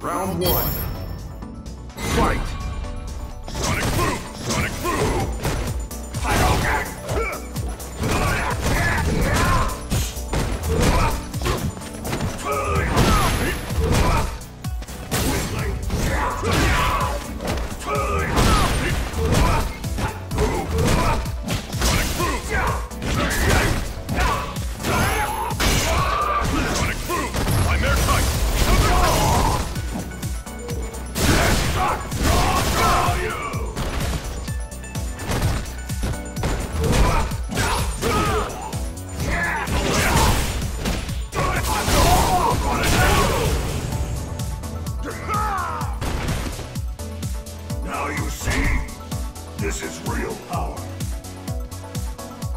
Round one.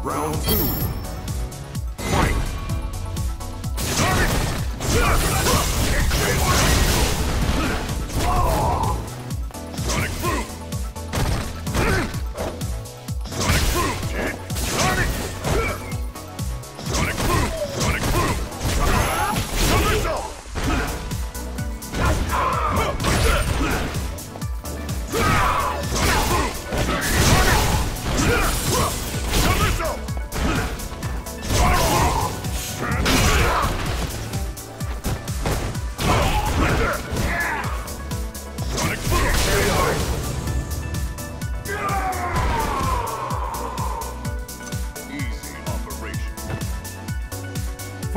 Round two. Fight! Target!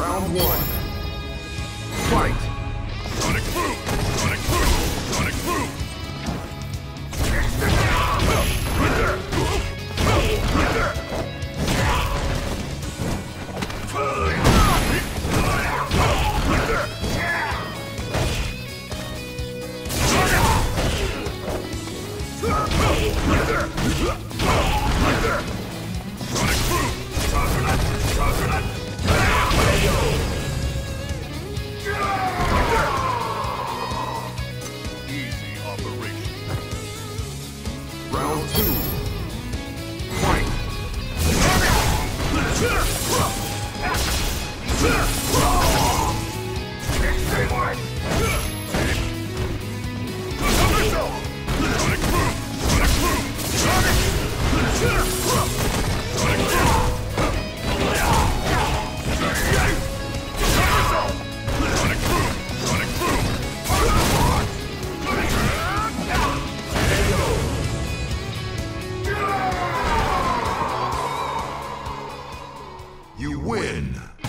Round one. Fight! Sonic boom! Sonic boom! Sonic boom! Huh? Teamwork! You win!